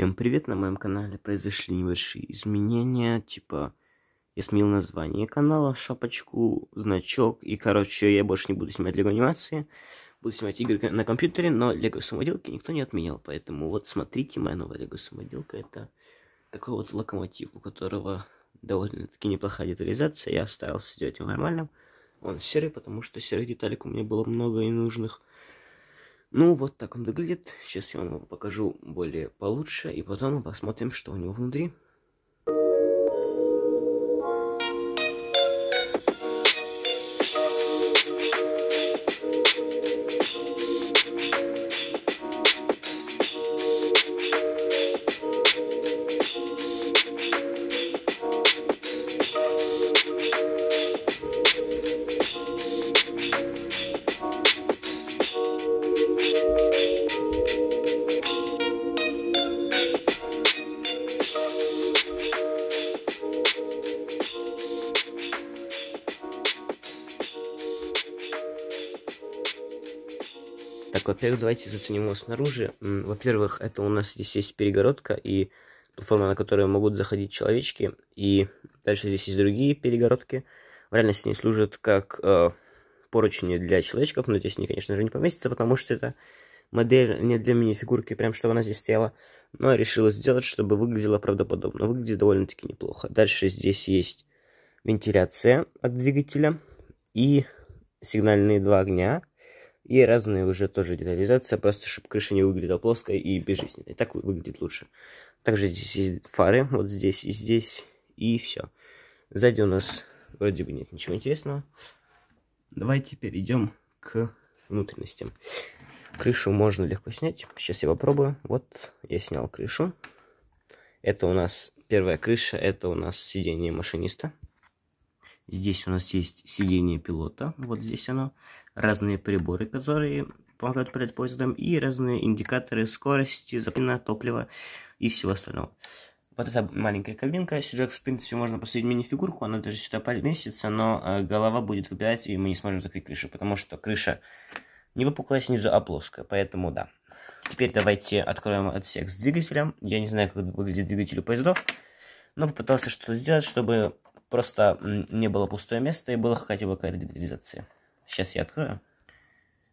Всем привет, на моем канале произошли небольшие изменения, типа я сменил название канала, шапочку, значок, и короче я больше не буду снимать лего анимации, буду снимать игры на компьютере, но лего самоделки никто не отменял, поэтому вот смотрите, моя новая лего самоделка, это такой вот локомотив, у которого довольно-таки неплохая детализация, я старался сделать его нормальным, он серый, потому что серых деталек у меня было много и нужных, ну, вот так он выглядит. Сейчас я вам покажу более получше, и потом мы посмотрим, что у него внутри. Так, во-первых, давайте заценим его снаружи. Во-первых, это у нас здесь есть перегородка и платформа, на которую могут заходить человечки. И дальше здесь есть другие перегородки. В реальности они служат как э, поручни для человечков, но здесь они, конечно же, не поместятся, потому что это модель не для мини-фигурки, прям чтобы она здесь стояла. Но решила сделать, чтобы выглядело правдоподобно. Выглядит довольно-таки неплохо. Дальше здесь есть вентиляция от двигателя и сигнальные два огня и разные уже тоже детализация, просто чтобы крыша не выглядела плоской и безжизненной. Так выглядит лучше. Также здесь есть фары, вот здесь и здесь, и все. Сзади у нас вроде бы нет ничего интересного. Давайте перейдем к внутренностям. Крышу можно легко снять. Сейчас я попробую. Вот я снял крышу. Это у нас первая крыша, это у нас сиденье машиниста. Здесь у нас есть сиденье пилота, вот здесь оно, разные приборы, которые помогают управлять поездом, и разные индикаторы скорости, запина, топлива и всего остального. Вот эта маленькая кабинка, сюда, в принципе, можно посадить мини-фигурку, она даже сюда поместится, но э, голова будет выпирать, и мы не сможем закрыть крышу, потому что крыша не выпуклая снизу, а плоская, поэтому да. Теперь давайте откроем отсек с двигателем. Я не знаю, как выглядит двигатель у поездов, но попытался что-то сделать, чтобы Просто не было пустое место и была хотя бы какая-то детализация. Сейчас я открою.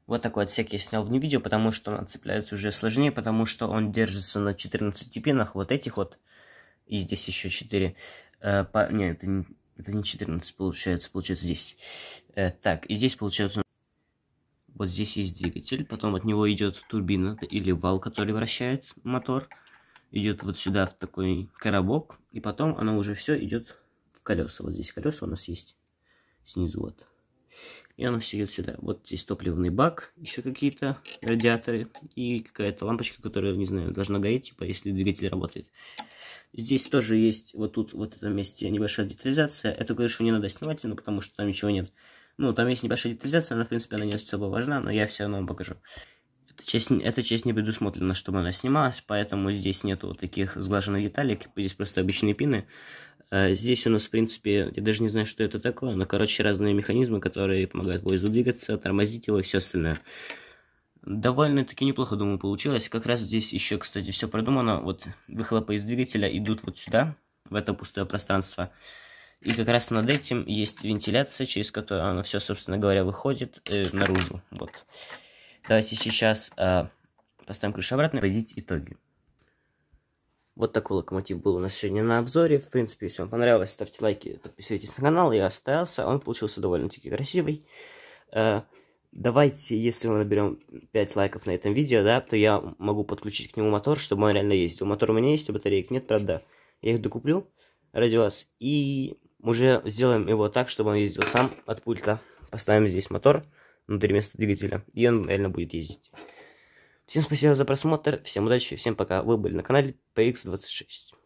Вот такой отсек я снял в не видео, потому что он отцепляется уже сложнее, потому что он держится на 14 пинах, вот этих вот. И здесь еще 4. Э, по... Не, это не, это не 14 получается, получается 10. Э, так, и здесь получается... Вот здесь есть двигатель, потом от него идет турбина или вал, который вращает мотор. Идет вот сюда в такой коробок, и потом оно уже все идет колеса. Вот здесь колеса у нас есть. Снизу вот. И оно все идет сюда. Вот здесь топливный бак, еще какие-то радиаторы и какая-то лампочка, которая, не знаю, должна гореть, типа, если двигатель работает. Здесь тоже есть вот тут, вот в этом месте небольшая детализация. Эту крышу не надо снимать, ну, потому что там ничего нет. Ну, там есть небольшая детализация, она, в принципе, она не особо важна, но я все равно вам покажу. Эта часть, эта часть не предусмотрена, чтобы она снималась, поэтому здесь нету таких сглаженных деталек, здесь просто обычные пины. А здесь у нас, в принципе, я даже не знаю, что это такое, но, короче, разные механизмы, которые помогают поезду двигаться, тормозить его и все остальное. Довольно-таки неплохо, думаю, получилось. Как раз здесь еще, кстати, все продумано. Вот выхлопы из двигателя идут вот сюда, в это пустое пространство. И как раз над этим есть вентиляция, через которую оно все, собственно говоря, выходит э, наружу. Вот. Давайте сейчас э, поставим крышу обратно и итоги. Вот такой локомотив был у нас сегодня на обзоре. В принципе, если вам понравилось, ставьте лайки, подписывайтесь на канал. Я остался. Он получился довольно-таки красивый. Э, давайте, если мы наберем 5 лайков на этом видео, да, то я могу подключить к нему мотор, чтобы он реально ездил. Мотор у меня есть, а батареек нет, правда. Я их докуплю ради вас. И уже сделаем его так, чтобы он ездил сам от пульта. Поставим здесь мотор внутри места двигателя, и он реально будет ездить. Всем спасибо за просмотр, всем удачи, всем пока. Вы были на канале PX26.